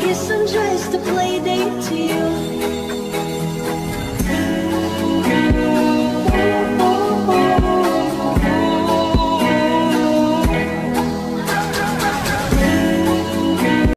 guess I'm just a play.